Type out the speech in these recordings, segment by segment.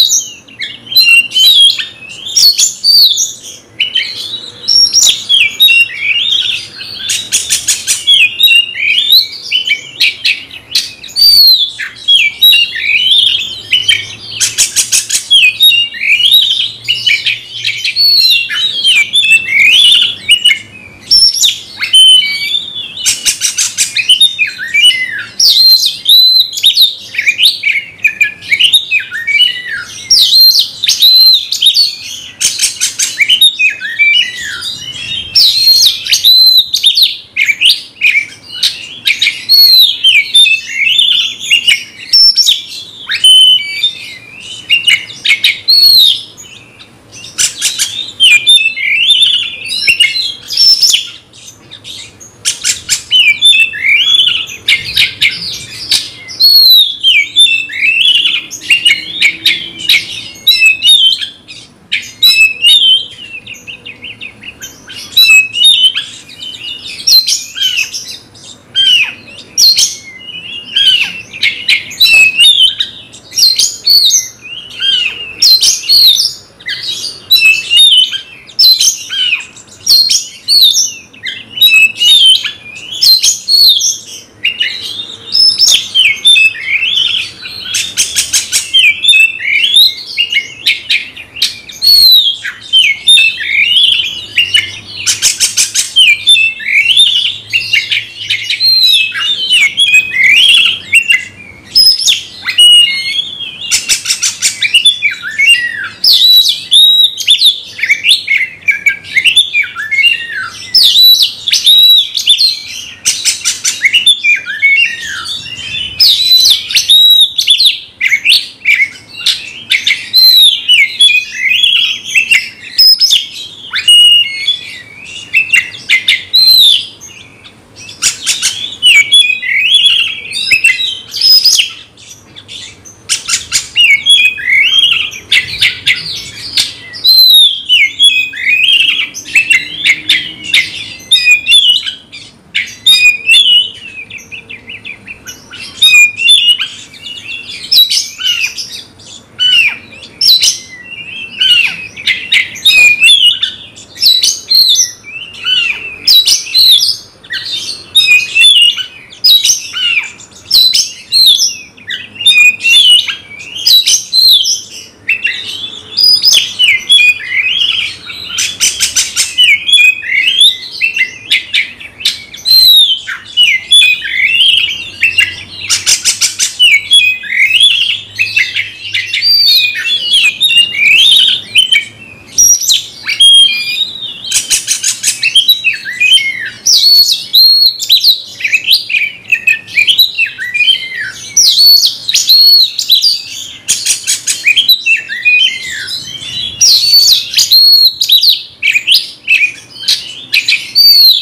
えっ?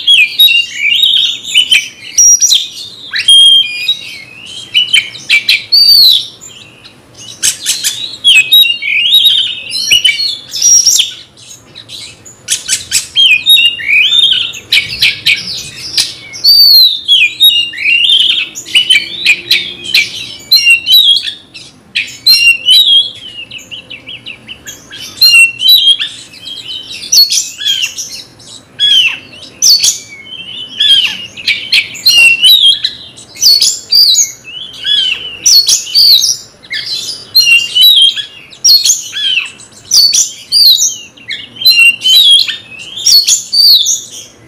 you Christ.